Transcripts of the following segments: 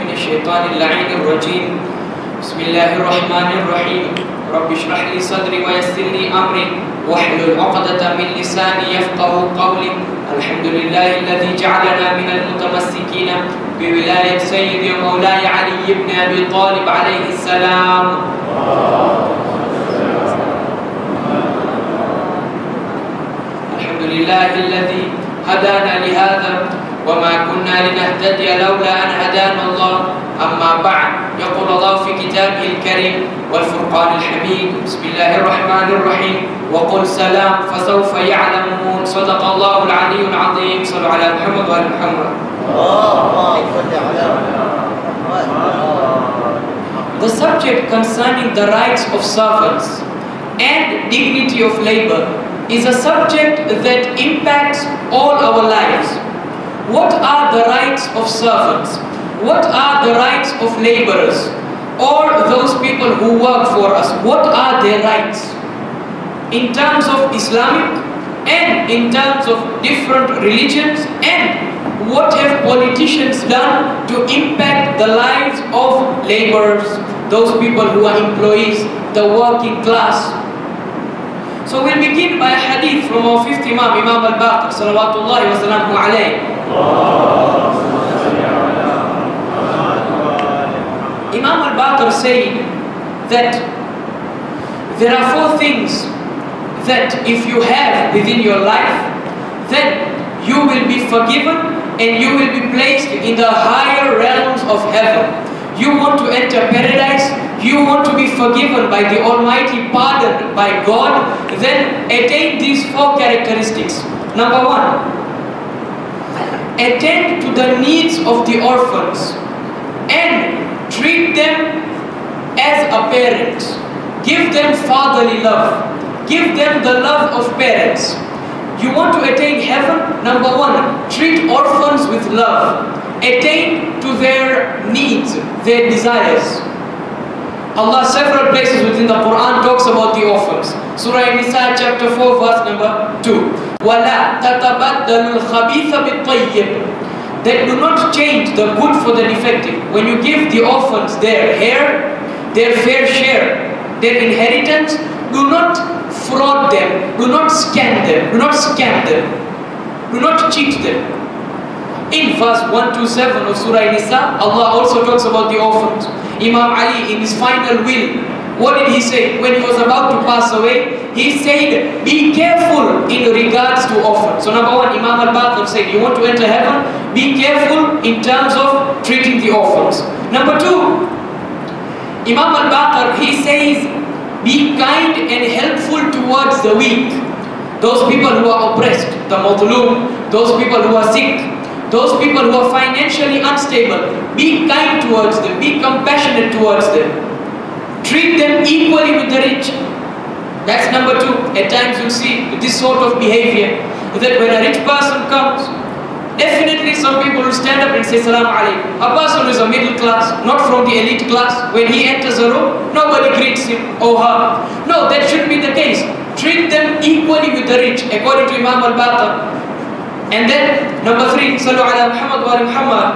من الشيطان اللعين الرجيم. بسم الله الرحمن الرحيم. رب اشرح لي صدري ويسر لي أمري. واحلل عقدة من لساني يفقه قولي. الحمد لله الذي جعلنا من المتمسكين بولاية سيدي ومولاي علي بن أبي طالب عليه السلام. الحمد لله الذي هدانا لهذا. وما كنا لنهتدي لولا أن هدانا الله. أما بعد. يقول الله في كتابه الكريم والفرقان الحميد. بسم الله الرحمن الرحيم. وقل سلام فسوف يعلمون. صدق الله العلي العظيم. صلوا على محمد وآل محمد. The subject concerning the rights of servants and dignity of labor is a subject that impacts all our lives. What are the rights of servants? What are the rights of laborers? Or those people who work for us? What are their rights? In terms of Islamic and in terms of different religions and what have politicians done to impact the lives of laborers, those people who are employees, the working class. So we'll begin by a hadith from our fifth Imam, Imam al-Baqir, salawatullahi wa salamu alayhi. Imam al-Baqir said that there are four things that if you have within your life, then you will be forgiven and you will be placed in the higher realms of heaven. You want to enter paradise, you want to be forgiven by the Almighty, pardoned by God, then attain these four characteristics. Number one, attend to the needs of the orphans and treat them as a parent. Give them fatherly love. Give them the love of parents. You want to attain heaven? Number one, treat orphans with love. Attain to their needs, their desires. Allah several places within the Quran talks about the orphans. Surah Nisa chapter 4 verse number 2. وَلَا تَتَبَدَّلُ الْخَبِيثَ بِالطَّيِّبِ That do not change the good for the defective. When you give the orphans their hair, their fair share, their inheritance, do not fraud them, do not scam them, do not scam them, do not cheat them. In verse 127 of Surah Nisa, Allah also talks about the orphans. Imam Ali in his final will, what did he say? When he was about to pass away, he said, be careful in regards to orphans. So number one, Imam al-Baqir said, you want to enter heaven? Be careful in terms of treating the orphans. Number two, Imam al-Baqir, he says, be kind and helpful towards the weak. Those people who are oppressed, the Mawtulum, those people who are sick, those people who are financially unstable, be kind towards them, be compassionate towards them. Treat them equally with the rich. That's number two. At times you see this sort of behavior, that when a rich person comes, definitely some people will stand up and say Salaam alaikum. A person who is a middle class, not from the elite class, when he enters a room, nobody greets him oh, or her. No, that shouldn't be the case. Treat them equally with the rich, according to Imam al-Baqir. And then, number three, Sallu ala Muhammad wa Muhammad.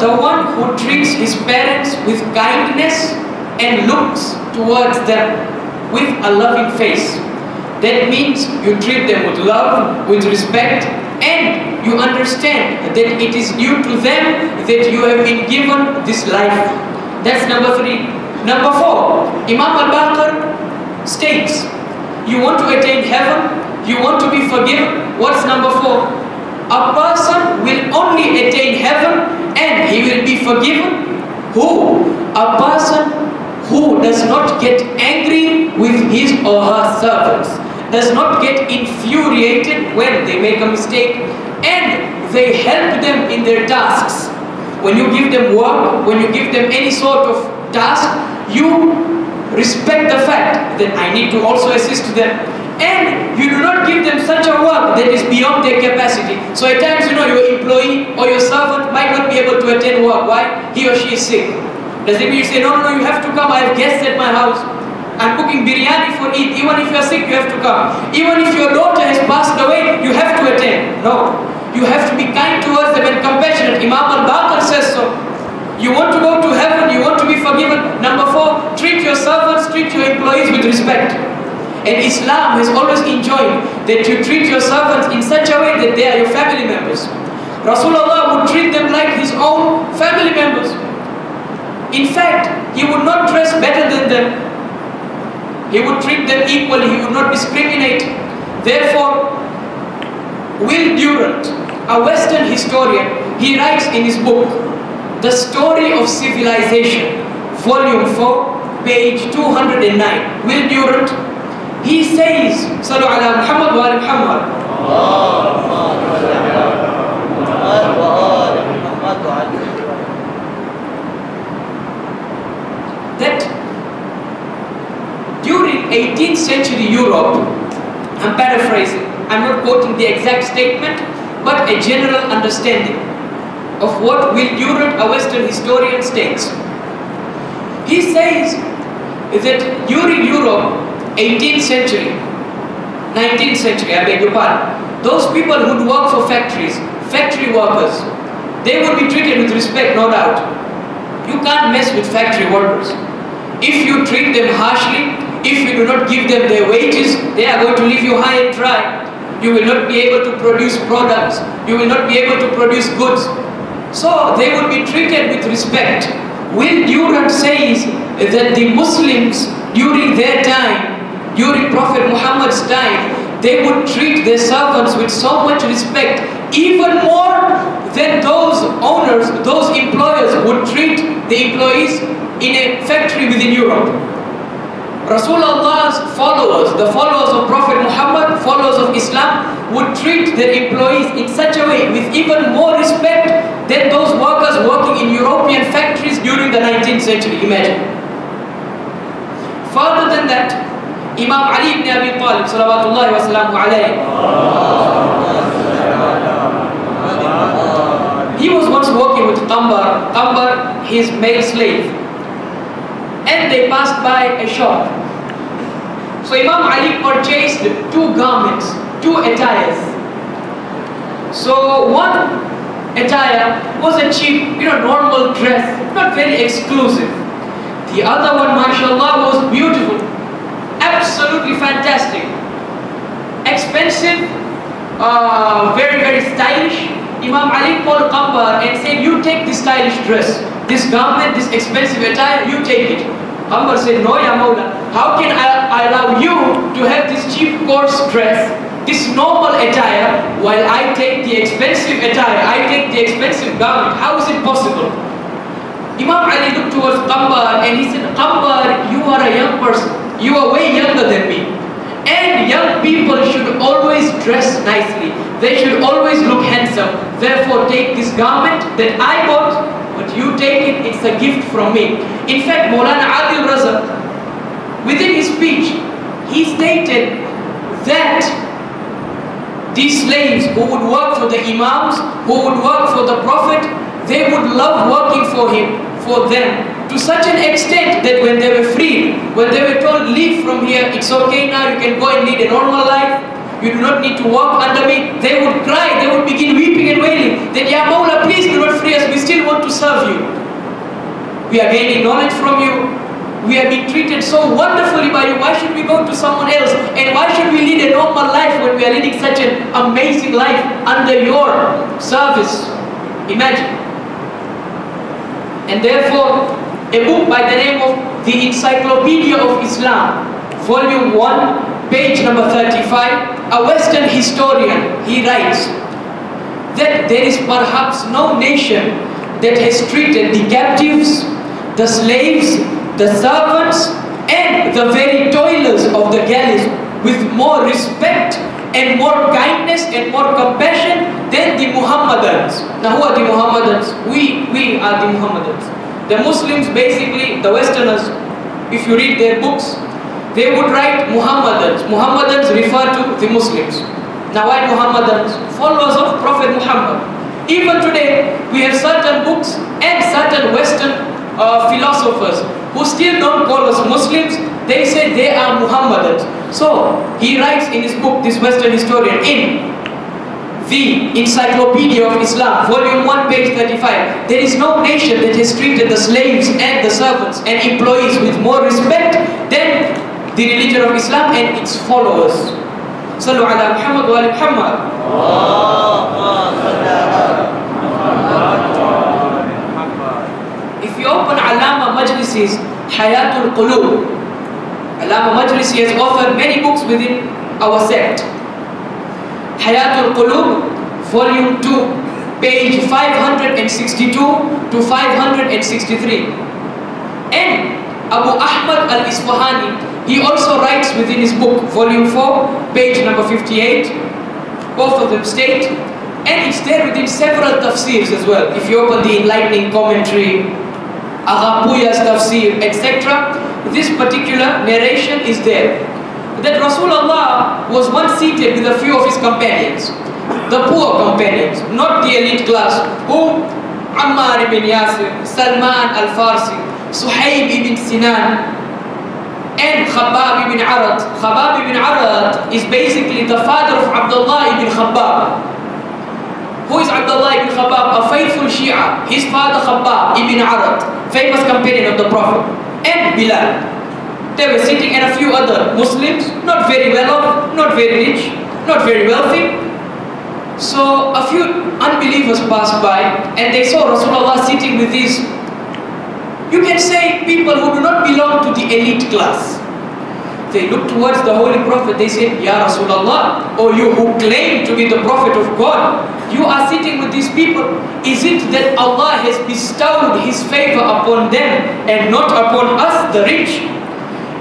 The one who treats his parents with kindness and looks towards them with a loving face. That means you treat them with love, with respect, and you understand that it is due to them that you have been given this life. That's number three. Number four, Imam al-Baqir states, you want to attain heaven, you want to be forgiven. What's number four? A person will only attain heaven and he will be forgiven. Who? A person who does not get angry with his or her servants, does not get infuriated when they make a mistake, and they help them in their tasks. When you give them work, when you give them any sort of task, you respect the fact that I need to also assist them. And you do not give them such a work that is beyond their capacity. So at times, you know, your employee or your servant might not be able to attend work. Why? He or she is sick. Does it mean you say, no, no, no, you have to come. I have guests at my house. I'm cooking biryani for Eid. Even if you're sick, you have to come. Even if your daughter has passed away, you have to attend. No. you have to be kind towards them and compassionate. Imam al-Baqir says so. You want to go to heaven, you want to be forgiven. Number four, treat your servants, treat your employees with respect. And Islam has always enjoined that you treat your servants in such a way that they are your family members. Rasulullah would treat them like his own family members. In fact, he would not dress better than them. He would treat them equally, he would not discriminate. Therefore, Will Durant, a Western historian, he writes in his book, The Story of Civilization, Volume 4, page 209. Will Durant, he says, Sallu ala Muhammad wa ala Muhammad. That during 18th century Europe, I'm paraphrasing, I'm not quoting the exact statement, but a general understanding of what Will Durant, a Western historian, states. He says that during Europe, 18th century, 19th century, I beg your pardon, those people who'd work for factories, factory workers, they would be treated with respect, no doubt. You can't mess with factory workers. If you treat them harshly, if you do not give them their wages, they are going to leave you high and dry. You will not be able to produce products. You will not be able to produce goods. So they will be treated with respect. Will Durant says that the Muslims during their time, during Prophet Muhammad's time, they would treat their servants with so much respect, even more than those owners, those employers would treat the employees in a factory within Europe. Rasulullah's followers, the followers of Prophet Muhammad, followers of Islam, would treat their employees in such a way with even more respect than those workers working in European factories during the 19th century. Imagine. Further than that, Imam Ali ibn Abi Talib, salawatullahi wa salamu alayhi, he was once walking with Qambar, Qambar, his male slave and they passed by a shop. So Imam Ali purchased two garments, two attires. So one attire was a cheap, you know, normal dress, not very exclusive. The other one, mashallah, was beautiful, fantastic, expensive, uh, very, very stylish. Imam Ali called Qambar and said, you take this stylish dress, this garment, this expensive attire, you take it. Qambar said, no ya Mawla, how can I, allow you to have this cheap coarse dress, this normal attire, while I take the expensive attire, I take the expensive garment, how is it possible? Imam Ali looked towards Qambar and he said, Qambar, you are a young person, you are way younger than me. And young people should always dress nicely. They should always look handsome. Therefore, take this garment that I bought, but you take it, it's a gift from me. In fact, Maulana Adil Razak, within his speech, he stated that these slaves who would work for the imams, who would work for the Prophet, they would love working for him, for them, to such an extent that when they were freed, when they were told, leave from here, it's okay now, you can go and lead a normal life, you do not need to walk under me, they would cry, they would begin weeping and wailing, that Ya Mawla, please do not free us, we still want to serve you. We are gaining knowledge from you, we are being treated so wonderfully by you, why should we go to someone else? And why should we lead a normal life when we are leading such an amazing life under your service? Imagine. And therefore, a book by the name of the Encyclopedia of Islam, volume 1, page number 35, a Western historian, he writes that there is perhaps no nation that has treated the captives, the slaves, the servants, and the very toilers of the galleys with more respect and more kindness and more compassion than the Muhammadans. Now who are the Muhammadans? We, we are the Muhammadans. The Muslims basically, the Westerners, if you read their books, they would write Muhammadans. Muhammadans refer to the Muslims. Now why Muhammadans? Followers of Prophet Muhammad. Even today, we have certain books and certain Western uh, philosophers who still don't call us Muslims. They say they are Muhammadans. So he writes in his book, this Western historian, in the Encyclopedia of Islam, volume 1, page 35. There is no nation that has treated the slaves and the servants and employees with more respect than the religion of Islam and its followers. Sallu ala Muhammad wa Muhammad. If you open Alama Majlisis, Hayatul Qulub, Alama Majlisi has authored many books within our sect. Hayatul Qulub, volume 2, page 562 to 563. And Abu Ahmad al-Isfahani, he also writes within his book, volume 4, page number 58, both of them state, and it's there within several tafsirs as well. If you open the enlightening commentary, Agha Pooya's tafsir, etc., this particular narration is there. That Rasulullah was once seated with a few of his companions, the poor companions, not the elite class, who Ammar ibn Yasir, Salman al-Farsi, Suhaib ibn Sinan, and Khabbab ibn Arad. Khabbab ibn Arad is basically the father of Abdullah ibn Khabbab. Who is Abdullah ibn Khabbab? A faithful Shia. His father Khabbab ibn Arad, famous companion of the Prophet. And Bilal. They were sitting and a few other Muslims, not very well off, not very rich, not very wealthy. So a few unbelievers passed by and they saw Rasulullah sitting with these, you can say people who do not belong to the elite class. They looked towards the Holy Prophet, they said, Ya Rasulullah, or you who claim to be the Prophet of God, you are sitting with these people. Is it that Allah has bestowed His favor upon them and not upon us, the rich?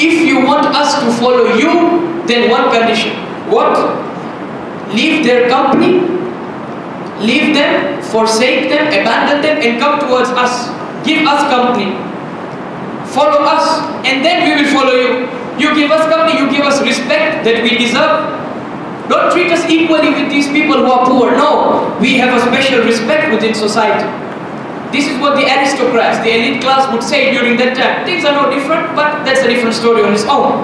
If you want us to follow you, then one condition. What? Leave their company, leave them, forsake them, abandon them, and come towards us. Give us company. Follow us, and then we will follow you. You give us company, you give us respect that we deserve. Don't treat us equally with these people who are poor. No, we have a special respect within society. This is what the aristocrats, the elite class would say during that time. Things are no different, but that's a different story on its own.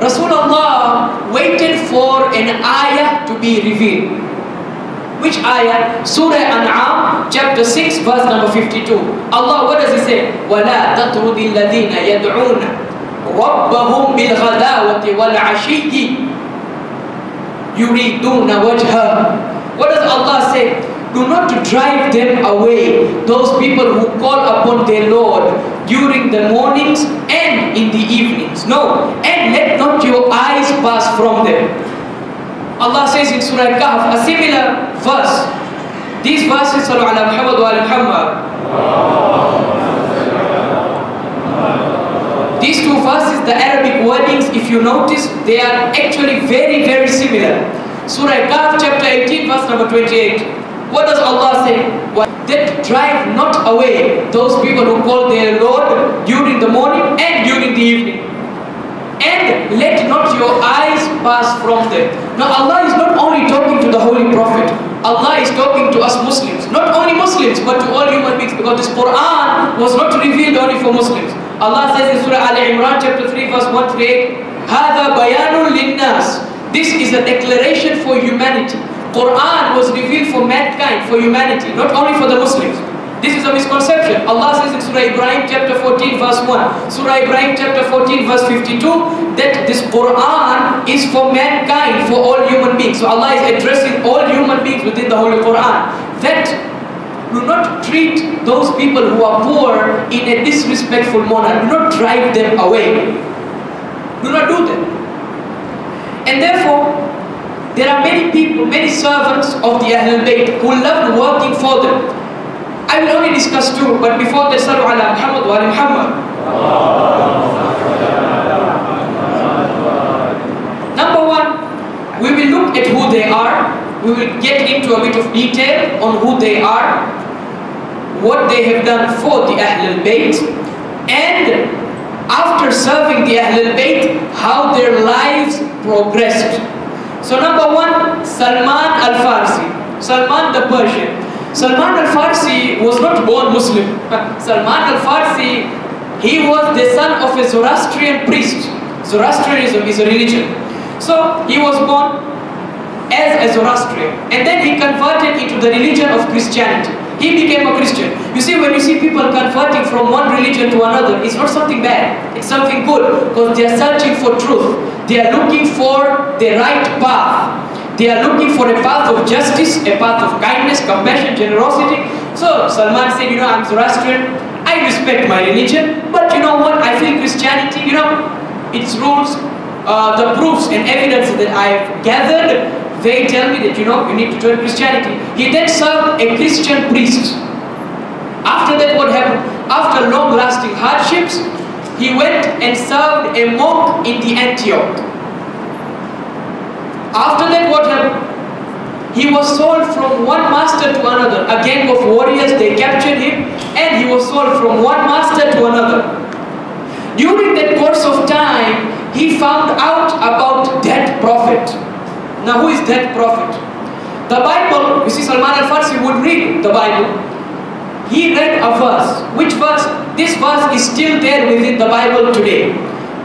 Rasulullah waited for an ayah to be revealed. Which ayah? Surah An'am, chapter 6, verse number 52. Allah, what does He say? وَلَا تَطْرُدِ الَّذِينَ يَدْعُونَ رَبَّهُمْ بِالْغَدَاوَةِ وَالْعَشِيِّ يُرِيدُونَ وَجْهَهُ What does Allah say? Do not drive them away, those people who call upon their Lord during the mornings and in the evenings. No, and let not your eyes pass from them. Allah says in Surah Kahf, a similar verse. These verses, Sallu ala Muhammad wa ala Muhammad. These two verses, the Arabic wordings, if you notice, they are actually very, very similar. Surah Kahf, chapter 18, verse number 28. What does Allah say? That drive not away those people who call their Lord during the morning and during the evening. And let not your eyes pass from them. Now Allah is not only talking to the Holy Prophet. Allah is talking to us Muslims. Not only Muslims, but to all human beings. Because this Quran was not revealed only for Muslims. Allah says in Surah Al-Imran chapter 3 verse 138, هَذَا بَيَانٌ لِلنَّاسِ This is a declaration for humanity. Quran was revealed for mankind, for humanity, not only for the Muslims. This is a misconception. Allah says in Surah Ibrahim chapter 14 verse 1, Surah Ibrahim chapter 14 verse 52, that this Quran is for mankind, for all human beings. So Allah is addressing all human beings within the Holy Quran. That do not treat those people who are poor in a disrespectful manner. Do not drive them away. Do not do that. And therefore, there are many people, many servants of the Ahlul Bayt who love working for them. I will only discuss two, but before that, Sallu ala Muhammad wa ala Muhammad. Number one, we will look at who they are. We will get into a bit of detail on who they are, what they have done for the Ahlul Bayt, and after serving the Ahlul Bayt, how their lives progressed. So number one, Salman al-Farsi. Salman the Persian. Salman al-Farsi was not born Muslim. Salman al-Farsi, he was the son of a Zoroastrian priest. Zoroastrianism is a religion. So he was born as a Zoroastrian. And then he converted into the religion of Christianity. He became a Christian. You see, when you see people converting from one religion to another, it's not something bad. It's something good because they are searching for truth. They are looking for the right path. They are looking for a path of justice, a path of kindness, compassion, generosity. So Salman said, you know, I'm Zoroastrian. I respect my religion, but you know what? I feel Christianity, you know, its rules, uh, the proofs and evidence that I've gathered they tell me that, you know, you need to join Christianity. He then served a Christian priest. After that, what happened? After long-lasting hardships, he went and served a monk in the Antioch. After that, what happened? He was sold from one master to another. A gang of warriors, they captured him and he was sold from one master to another. During that course of time, he found out about that prophet. Now who is that prophet? The Bible, you see Salman al-Farsi would read the Bible. He read a verse. Which verse? This verse is still there within the Bible today.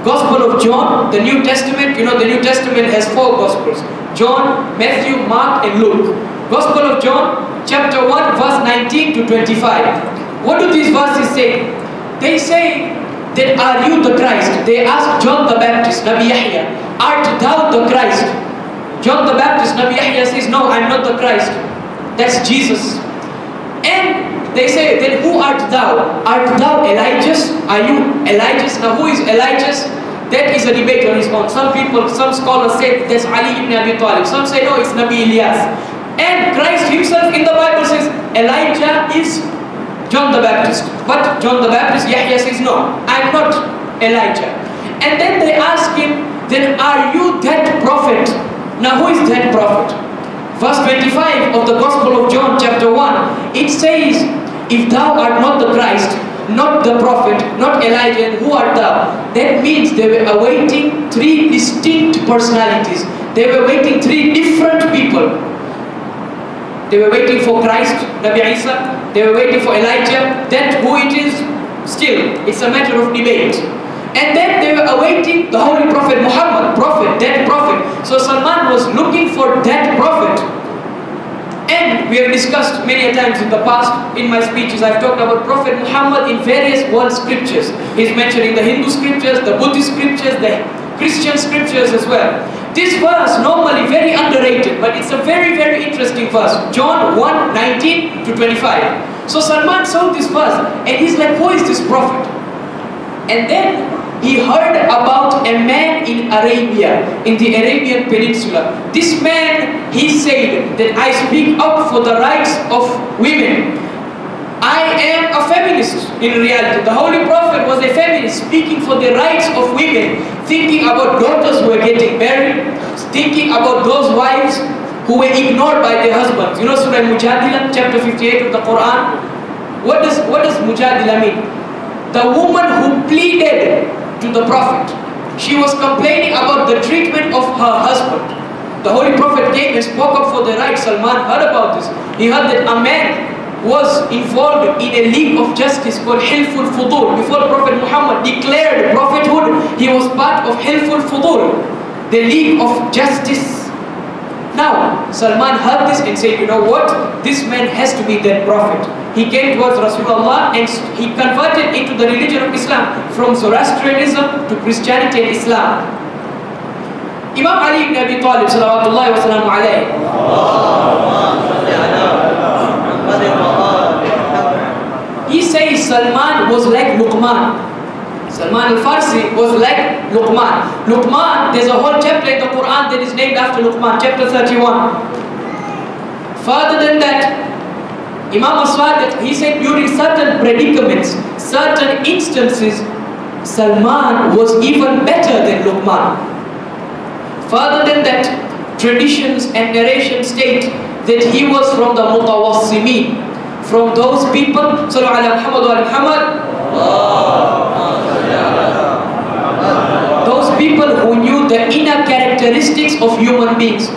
Gospel of John, the New Testament, you know the New Testament has four Gospels. John, Matthew, Mark and Luke. Gospel of John, chapter 1, verse 19 to 25. What do these verses say? They say that are you the Christ? They ask John the Baptist, Nabi Yahya, art thou the Christ? John the Baptist, Nabi Yahya says, no, I'm not the Christ. That's Jesus. And they say, then who art thou? Art thou Elijah? Are you Elijah? Now who is Elijah? That is a debate on his own. Some people, some scholars say that's Ali ibn Abi Talib. Some say no, it's Nabi Ilyas. And Christ himself in the Bible says Elijah is John the Baptist. But John the Baptist, Yahya says no, I'm not Elijah. And then they ask him, then are you that prophet now who is that prophet? Verse 25 of the Gospel of John chapter 1, it says, If thou art not the Christ, not the prophet, not Elijah, who art thou? That means they were awaiting three distinct personalities. They were waiting three different people. They were waiting for Christ, Nabi Isa. They were waiting for Elijah. That who it is, still, it's a matter of debate. And then they were awaiting the Holy Prophet Muhammad, Prophet, dead Prophet. So Salman was looking for that Prophet. And we have discussed many times in the past, in my speeches, I've talked about Prophet Muhammad in various world scriptures. He's mentioned in the Hindu scriptures, the Buddhist scriptures, the Christian scriptures as well. This verse, normally very underrated, but it's a very, very interesting verse. John 1, 19 to 25. So Salman saw this verse, and he's like, who is this prophet? And then he heard about a man in Arabia, in the Arabian Peninsula. This man, he said that I speak up for the rights of women. I am a feminist in reality. The Holy Prophet was a feminist speaking for the rights of women, thinking about daughters who were getting married, thinking about those wives who were ignored by their husbands. You know Surah Mujadila, chapter 58 of the Quran? What does, what does Mujadila mean? The woman who pleaded to the Prophet. She was complaining about the treatment of her husband. The Holy Prophet came and spoke up for the right. Salman heard about this. He heard that a man was involved in a league of justice called Hilful Fudul. Before Prophet Muhammad declared prophethood, he was part of Hilful Fudul, the league of justice now, Salman heard this and said, you know what? This man has to be that prophet. He came towards Rasulullah and he converted into the religion of Islam from Zoroastrianism to Christianity and Islam. Imam Ali ibn Abi Talib salawatullahi wa salamu alayhi. He says Salman was like Luqman. Salman al-Farsi was like Luqman. Luqman, there's a whole chapter in the Quran that is named after Luqman, chapter 31. Further than that, Imam Aswad, he said during certain predicaments, certain instances, Salman was even better than Luqman. Further than that, traditions and narration state that he was from the Mutawassimin, from those people, Sallallahu Alaihi People who knew the inner characteristics of human beings.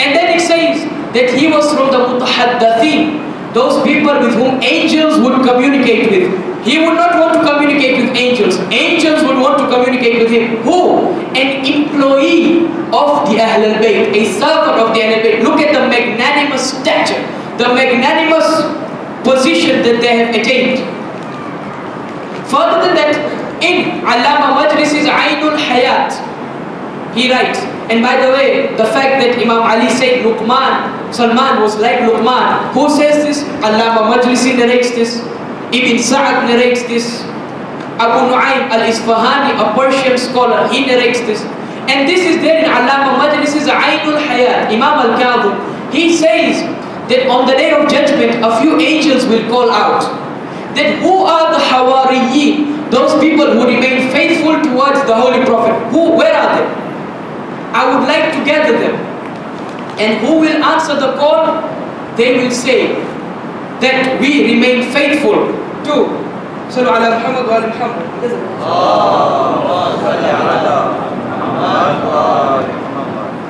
And then it says that he was from the mutahaddathin, those people with whom angels would communicate with. He would not want to communicate with angels. Angels would want to communicate with him. Who? An employee of the Ahlul Bayt, a servant of the Ahlul Bayt. Look at the magnanimous stature, the magnanimous position that they have attained. Further than that, in Allama Majlis's Ainul Hayat, he writes, and by the way, the fact that Imam Ali said Luqman, Salman was like Luqman, who says this? Allama Majlisi narrates this, Ibn Sa'ad narrates this, Abu Nu'aym al-Isfahani, a Persian scholar, he narrates this. And this is there in Allama Majlis's Ainul Hayat, Imam al-Kadhim. He says that on the day of judgment, a few angels will call out That who are the Hawariyin, those people who remain faithful towards the Holy Prophet? Who, where are they? I would like to gather them. And who will answer the call? They will say that we remain faithful to صلوا على محمد وآل محمد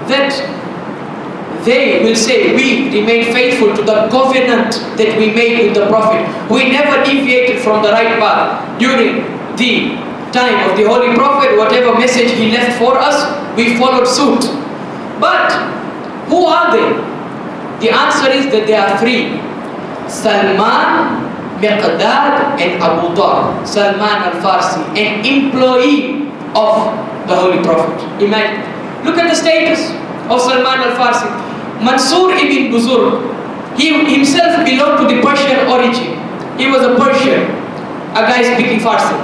that they will say we remain faithful to the covenant that we made with the prophet. We never deviated from the right path during the time of the holy prophet. Whatever message he left for us we followed suit. But who are they? The answer is that they are three. Salman Miqdad and Abu Dhar, Salman al-Farsi, an employee of the Holy Prophet. Imagine. Look at the status of Salman al-Farsi. Mansur ibn Buzur, he himself belonged to the Persian origin. He was a Persian, a guy speaking Farsi.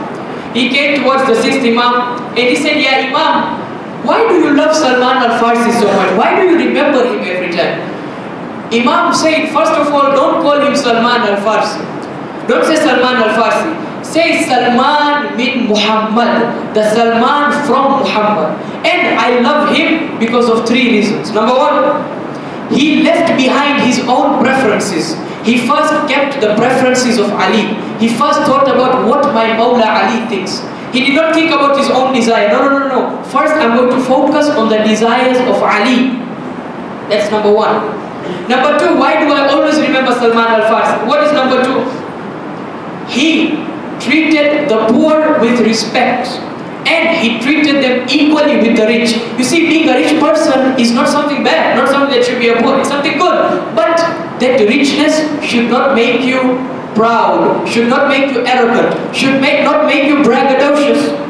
He came towards the sixth Imam and he said, Yeah, Imam, why do you love Salman al-Farsi so much? Why do you remember him every time? Imam said, first of all, don't call him Salman al-Farsi. Don't say Salman al-Farsi. Say Salman min Muhammad. The Salman from Muhammad. And I love him because of three reasons. Number one, he left behind his own preferences. He first kept the preferences of Ali. He first thought about what my Mawla Ali thinks. He did not think about his own desire. No, no, no, no. First, I'm going to focus on the desires of Ali. That's number one. Number two, why do I always remember Salman al-Farsi? What is number two? he treated the poor with respect and he treated them equally with the rich. You see, being a rich person is not something bad, not something that should be a poor, it's something good. But that richness should not make you proud, should not make you arrogant, should make, not make you braggadocious.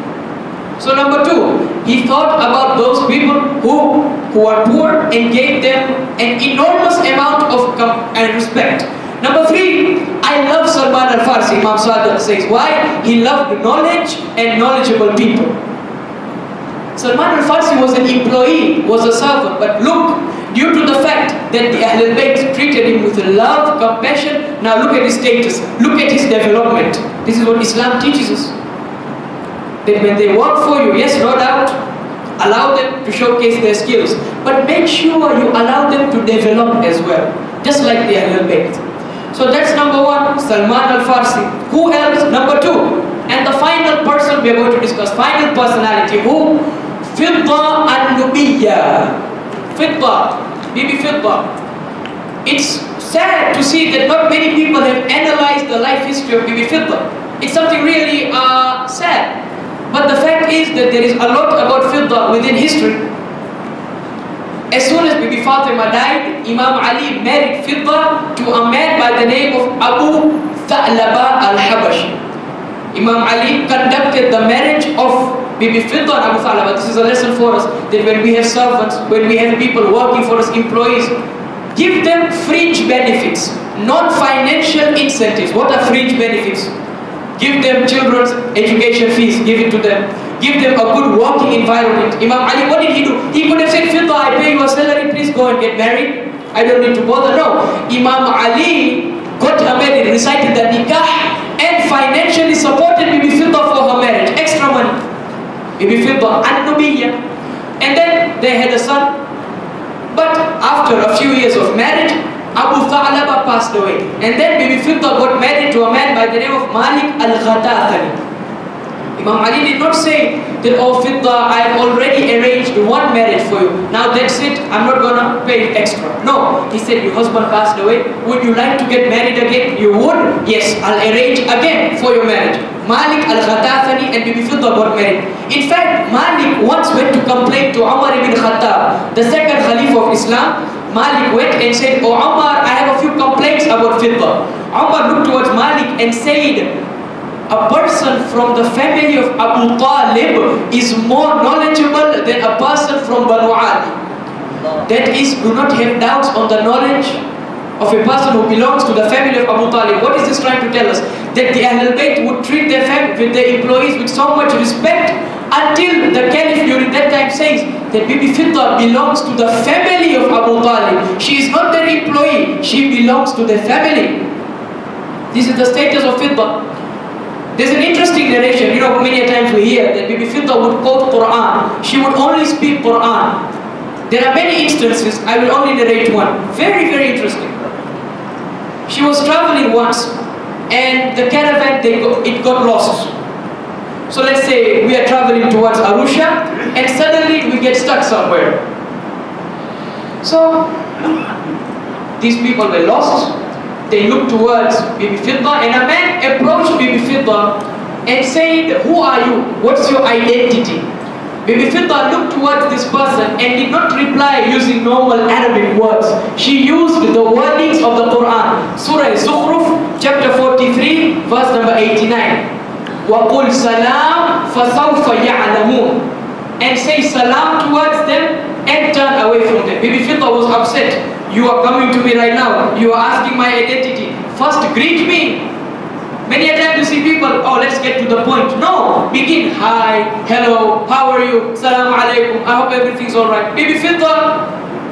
So number two, he thought about those people who, who are poor and gave them an enormous amount of and uh, respect. Number three, I love Salman al-Farsi, Imam says. Why? He loved knowledge and knowledgeable people. Salman al-Farsi was an employee, was a servant, but look, due to the fact that the Ahlul Bayt treated him with love, compassion, now look at his status, look at his development. This is what Islam teaches us. That when they work for you, yes, no doubt, allow them to showcase their skills, but make sure you allow them to develop as well, just like the Ahlul Bayt. So that's number one, Salman al-Farsi. Who else? Number two. And the final person we are going to discuss, final personality, who? Fidda al-Nubiyya. Fidda, Bibi Fidda. It's sad to see that not many people have analyzed the life history of Bibi Fidda. It's something really uh, sad. But the fact is that there is a lot about Fidda within history. As soon as Bibi Fatima died, Imam Ali married Fidda to a man by the name of Abu Tha'laba al-Habashi. Imam Ali conducted the marriage of Bibi Fidda and Abu Tha'laba. This is a lesson for us that when we have servants, when we have people working for us, employees, give them fringe benefits, non-financial incentives. What are fringe benefits? Give them children's education fees, give it to them give them a good working environment. Imam Ali, what did he do? He could have said, Fidda, I pay you a salary, please go and get married. I don't need to bother. No. Imam Ali got her married, recited the nikah, and financially supported Bibi Fidda for her marriage. Extra money. Bibi Fidda, An-Nubiyya. And then they had a son. But after a few years of marriage, Abu Tha'laba passed away. And then Bibi Fidda got married to a man by the name of Malik al-Ghatafani. Imam Ali did not say that, oh Fidda, I have already arranged one marriage for you. Now that's it, I'm not gonna pay extra. No, he said, your husband passed away. Would you like to get married again? You would? Yes, I'll arrange again for your marriage. Malik al-Ghatafani and Bibi Fidda got married. In fact, Malik once went to complain to Umar ibn Khattab, the second Caliph of Islam. Malik went and said, Oh Umar, I have a few complaints about Fidda. Umar looked towards Malik and said, a person from the family of Abu Talib is more knowledgeable than a person from Banu Adi. That is, do not have doubts on the knowledge of a person who belongs to the family of Abu Talib. What is this trying to tell us? That the Ahlul Bayt would treat their with their employees with so much respect until the Caliph during that time says that Bibi Fidda belongs to the family of Abu Talib. She is not their employee, she belongs to the family. This is the status of Fidda. There's an interesting narration, you know, many times we hear that Bibi Fidda would quote Quran. She would only speak Quran. There are many instances, I will only narrate one. Very, very interesting. She was traveling once and the caravan, they it got lost. So let's say we are traveling towards Arusha and suddenly we get stuck somewhere. So, these people were lost they looked towards Bibi Fidda and a man approached Bibi Fidda and said, who are you? What's your identity? Bibi Fidda looked towards this person and did not reply using normal Arabic words. She used the wordings of the Quran. Surah Zukhruf chapter 43, verse number 89. وَقُلْ سَلَامٌ فَسَوْفَ يَعْلَمُونَ And say salam towards them and turn away from them. Bibi Fidda was upset You are coming to me right now. You are asking my identity. First, greet me. Many a time you see people, oh, let's get to the point. No, begin, hi, hello, how are you, salam alaikum, I hope everything's alright. Bibi Fidda,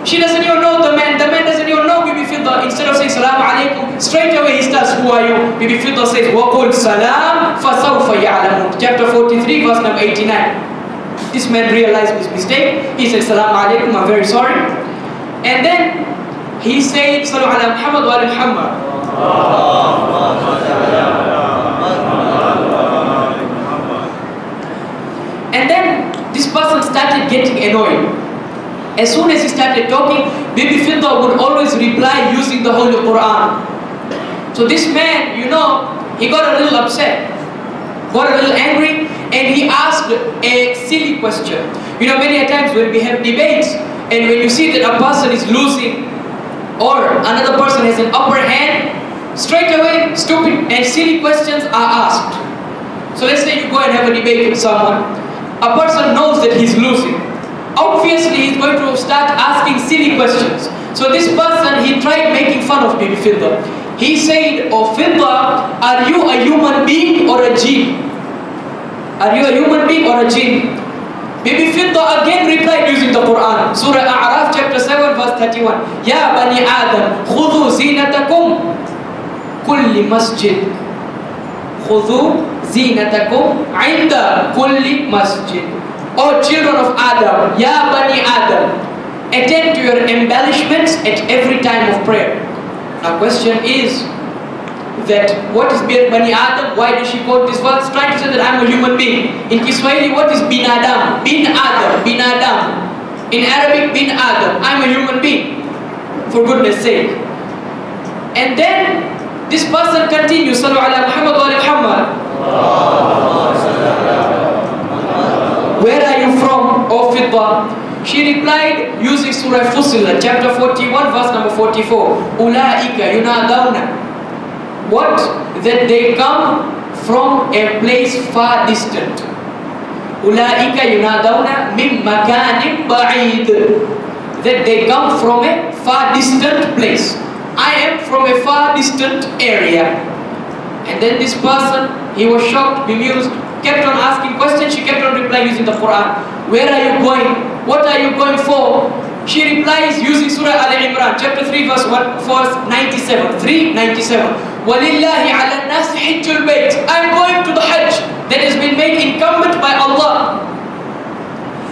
she doesn't even know the man, the man doesn't even know Bibi Fidda. Instead of saying salam alaikum, straight away he starts, who are you? Bibi Fidda says, وَقُلْ salam فَسَوْفَ يَعْلَمُونَ Chapter 43, verse number 89. This man realized his mistake. He said, salam alaikum, I'm very sorry. And then he said, Sallu ala Muhammad wa Muhammad. And then this person started getting annoyed. As soon as he started talking, Bibi Fidda would always reply using the Holy Quran. So this man, you know, he got a little upset, got a little angry, and he asked a silly question. You know, many a times when we have debates, and when you see that a person is losing, or another person has an upper hand, straight away stupid and silly questions are asked. So let's say you go and have a debate with someone. A person knows that he's losing. Obviously, he's going to start asking silly questions. So this person, he tried making fun of Bibi Fidda. He said, Oh Fidda, are you a human being or a jinn? Are you a human being or a jinn? Bibi Fidda again replied using the Quran. Surah A'raf chapter 7 verse 31. Ya Bani Adam, khudhu zinatakum kulli masjid. Khudhu zinatakum inda kulli masjid. O children of Adam, Ya Bani Adam, attend to your embellishments at every time of prayer. Now question is, that what is Bani Adam, why does she quote this verse? Trying to say that I'm a human being. In Kiswahili, what is Bin Adam? Bin Adam, Bin Adam. In Arabic, Bin Adam, I'm a human being. For goodness sake. And then, this person continues, Sallu ala Muhammad wa Muhammad. Where are you from, O Fidda? She replied using Surah Fussilat, chapter 41, verse number 44. Ulaika yunadawna what? That they come from a place far distant. أولئك ينادون من مكان بعيد that they come from a far distant place. I am from a far distant area. And then this person, he was shocked, bemused, kept on asking questions, she kept on replying using the Quran. Where are you going? What are you going for? She replies using Surah Al-Imran, chapter 3, verse 1, verse 97. 397. وَلِلَّهِ عَلَى النَّاسِ حِجُّ الْبَيْتِ I'm going to the Hajj that has been made incumbent by Allah.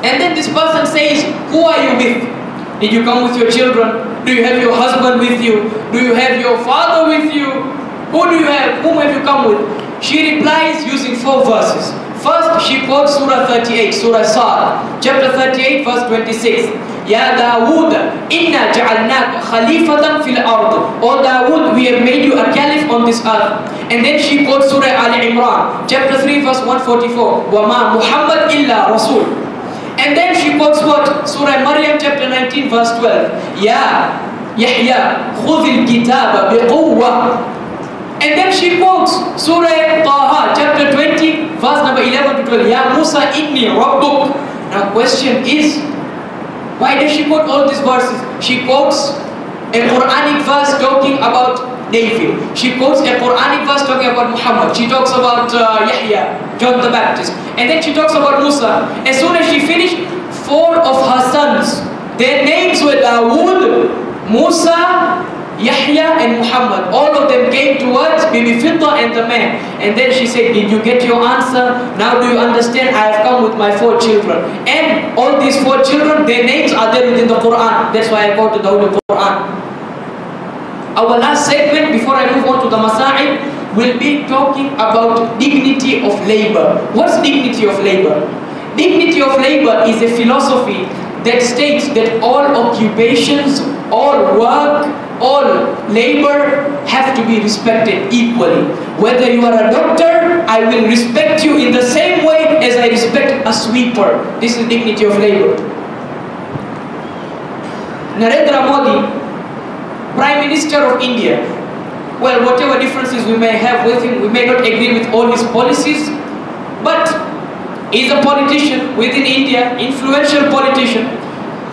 And then this person says, who are you with? Did you come with your children? Do you have your husband with you? Do you have your father with you? Who do you have? Whom have you come with? She replies using four verses. First, she quotes Surah 38, Surah Sad, chapter 38, verse 26. Ya Dawood, inna ja'alnaka khalifatan fil ard. O Dawood, we have made you a caliph on this earth. And then she quotes Surah Al Imran, chapter 3, verse 144. Wa ma Muhammad illa Rasul. And then she quotes what? Surah Maryam, chapter 19, verse 12. Ya Yahya, khudh al-kitaba biquwwa. And then she quotes Surah Taha, chapter 20, verse number 11 to 12. Ya Musa inni rabbuk. Now question is, why does she quote all these verses? She quotes a Quranic verse talking about David. She quotes a Quranic verse talking about Muhammad. She talks about uh, Yahya, John the Baptist. And then she talks about Musa. As soon as she finished, four of her sons, their names were Dawood, Musa, Yahya and Muhammad, all of them came towards Bibi Fizza and the man. And then she said, did you get your answer? Now do you understand? I have come with my four children. And all these four children, their names are there within the Quran. That's why I quoted the Holy Quran. Our last segment, before I move on to the Masa'ib, will be talking about dignity of labor. What's dignity of labor? Dignity of labor is a philosophy that states that all occupations, all work, all labor have to be respected equally. Whether you are a doctor, I will respect you in the same way as I respect a sweeper. This is dignity of labor. Narendra Modi, Prime Minister of India, well, whatever differences we may have with him, we may not agree with all his policies, but he's a politician within India, influential politician,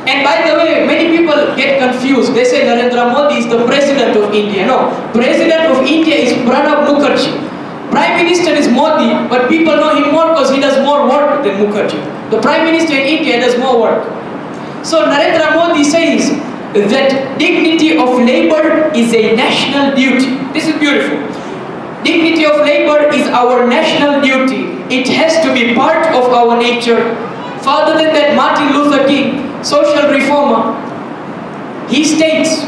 and by the way, many people get confused. They say Narendra Modi is the president of India. No, president of India is Pranab Mukherjee. Prime Minister is Modi, but people know him more because he does more work than Mukherjee. The Prime Minister in India does more work. So Narendra Modi says that dignity of labor is a national duty. This is beautiful. Dignity of labor is our national duty. It has to be part of our nature. Further than that, Martin Luther King, social reformer, he states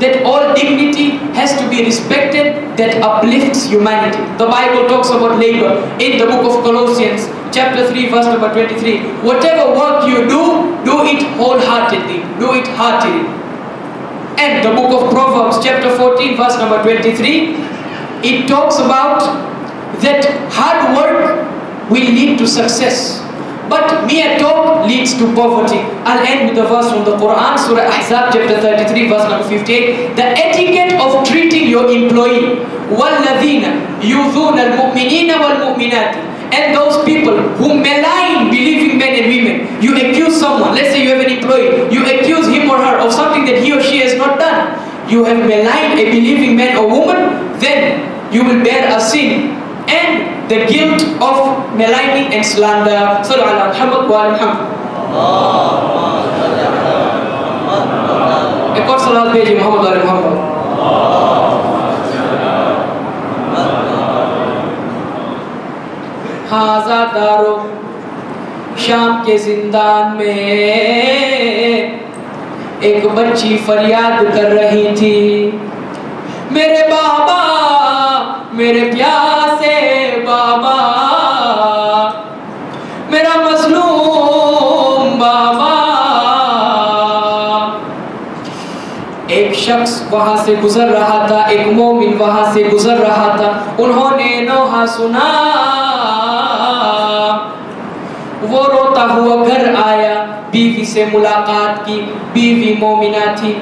that all dignity has to be respected that uplifts humanity. The Bible talks about labor in the book of Colossians, chapter 3, verse number 23. Whatever work you do, do it wholeheartedly, do it heartily. And the book of Proverbs, chapter 14, verse number 23, it talks about that hard work will lead to success. But mere talk leads to poverty. I'll end with a verse from the Quran, Surah Ahzab, chapter 33, verse number 58. The etiquette of treating your employee. وَالَّذِينَ يُذُونَ الْمُؤْمِنِينَ وَالْمُؤْمِنَاتِ And those people who malign believing men and women. You accuse someone, let's say you have an employee, you accuse him or her of something that he or she has not done. You have maligned a believing man or woman, then you will bear a sin and the guilt of maligning and slander. Sallallahu ala Muhammad wa Muhammad. شام کے زندان میں ایک بچی فریاد کر رہی تھی میرے بابا میرے پیاسے بابا، میرا مظلوم بابا۔ ایک شخص وہاں سے گزر رہا تھا، ایک مومن وہاں سے گزر رہا تھا، انہوں نے نوحہ سنا۔ وہ روتا ہوا گھر آیا، بیوی سے ملاقات کی، بیوی مومنہ تھی۔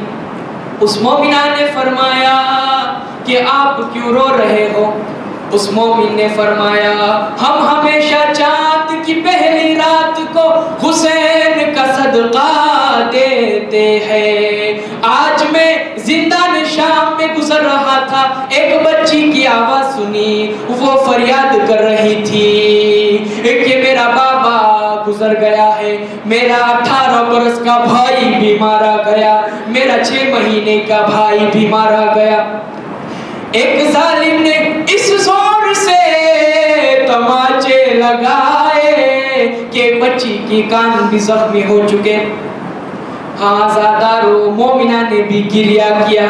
اس مومنہ نے فرمایا کہ آپ کیوں رو رہے ہو؟ اس مومن نے فرمایا، ہم ہمیشہ چاند کی پہلی رات کو حسین کا صدقہ دیتے ہیں۔ آج میں زندہ شام میں گزر رہا تھا، ایک بچی کی آواز سنی، وہ فریاد کر رہی تھی کہ میرا بابا گزر گیا ہے، میرا اٹھارہ برس کا بھائی بھی مارا گیا، میرا چھ مہینے کا بھائی بھی مارا گیا۔ ایک ظالم نے اس زور سے تماشے لگائے کہ بچی کی کان بھی زخمی ہو چکے۔ آزادارو مومنہ نے بھی گریا کیا۔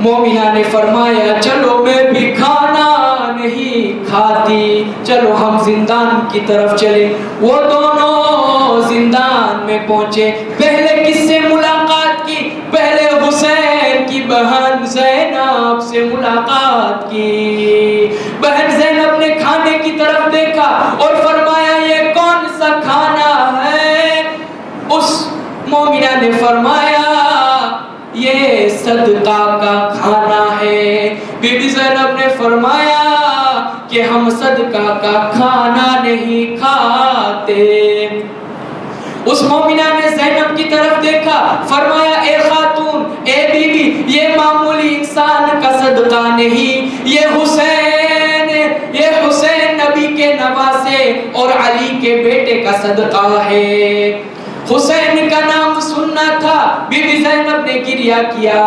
مومنہ نے فرمایا، چلو میں بھی کھانا نہیں کھاتی، چلو ہم زندان کی طرف چلے۔ وہ دونوں زندان میں پہنچے۔ پہلے کس سے ملاقات کی، پہلے حسین کی بہن سے ملاقات کی۔ بہن زینب نے کھانے کی طرف دیکھا اور فرمایا، یہ کون سا کھانا ہے؟ اس مومنہ نے فرمایا، یہ صدقہ کا کھانا ہے۔ بی بی زینب نے فرمایا کہ ہم صدقہ کا کھانا نہیں کھاتے۔ اس مومنہ نے زینب کی طرف دیکھا، فرمایا، اے خاتون، اے بی بی یہ معمولی صدقہ نہیں۔ یہ حسین یہ حسین نبی کے نوازے اور علی کے بیٹے کا صدقہ ہے۔ حسین کا نام سننا تھا بی بی زینب نے گریا کیا۔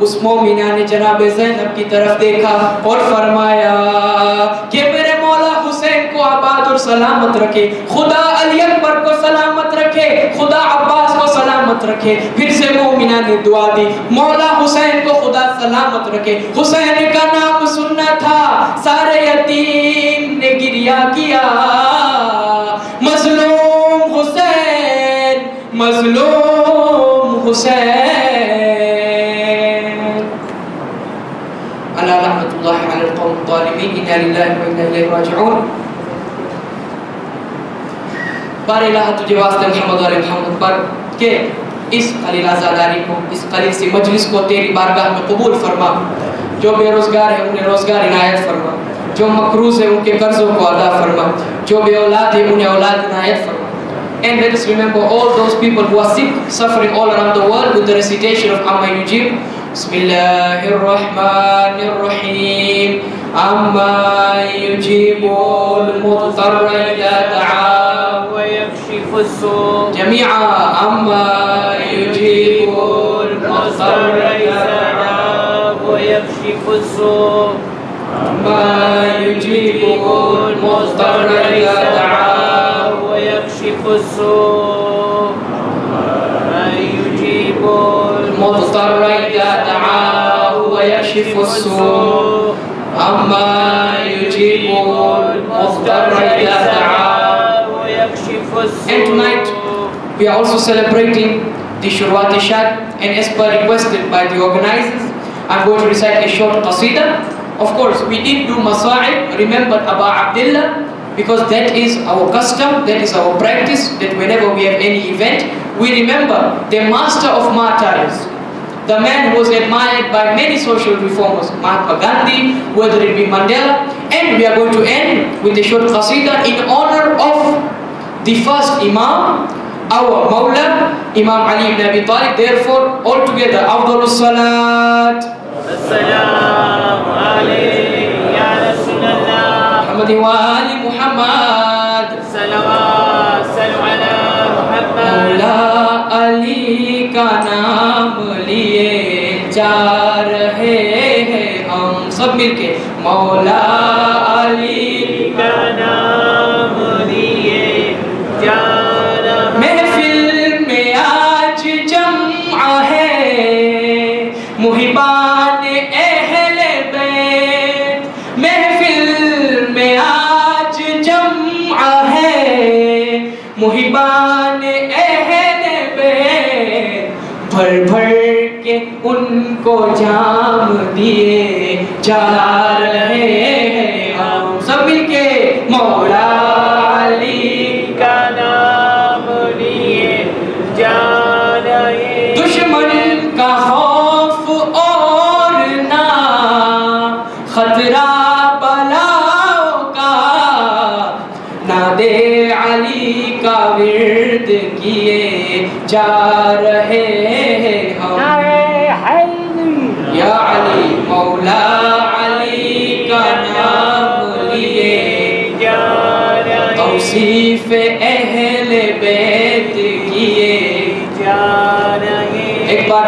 اس مومنہ نے جناب زینب کی طرف دیکھا اور فرمایا کہ میرے مولا حسین کو آباد اور سلامت رکھے، خدا علی اکبر کو سلامت رکھے، خدا عباد سلامت رکھے، پھر سے مومنہ نے دعا دی۔ مولا حسین کو خدا سلامت رکھے۔ حسین کا نام سننا تھا، سارے یتیم نے گریا کیا۔ مظلوم حسین مظلوم حسین۔ اللہ رحمت اللہ علی القوم الظالمین انہا للہ و انہا الیہ راجعون۔ barilah tujuh wasta Muhammad wa Muhammad ke is qalil azadari ko is qalil si majlis ko teri bargah mein qubool farma jo berozgar hai unhe rozgar inayat farma jo makruze hai unke qarzon ko farma jo be aulad hai unhe aulad inayat farma and let us remember all those people who are sick suffering all around the world with the recitation of amma yujib. Bismillahirrahmanirrahim. Amma yujibul mudtarra ila ta'ala السوء جميعا أما يجيب المضطر إذا دعاه ويكشف السوء. أما يجيب المضطر إذا دعاه ويكشف السوء. ما يجيب المضطر إذا دعاه ويكشف السوء. أما يجيب المضطر إذا دعاه And tonight. We are also celebrating the Shurwati Shad and as per requested by the organizers I'm going to recite a short qasida. Of course we did do Masa'ib remember Aba Abdullah because that is our custom, that is our practice that whenever we have any event we remember the master of martyrs the man who was admired by many social reformers, Mahatma Gandhi, whether it be Mandela, and we are going to end with a short qasida in honor of the first Imam, our Mawla, Imam Ali ibn Abi Talib. Therefore, all together, Afdalus Salat. Assalamu alaykum ya Rasulallah. Muhammad wa Ali Muhammad. Salawat, salu ala Muhammad. Mawla Ali ka naam liye चार है हम सब मिलके Mawla. دیوان اہل بیت محفل میں آج جمعہ ہے۔ محبان اہل بیت بھر بھر کے ان کو جام دیے۔ جا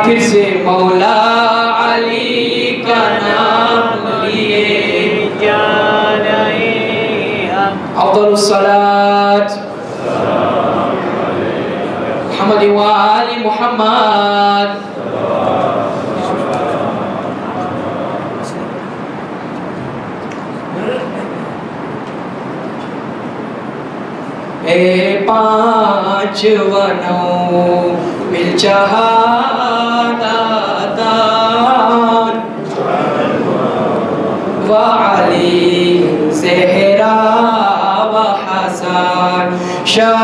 आखिर से मौला अली أفضل الصلاة۔ محمد وآل محمد۔ اے پانچ ونوں مل Show.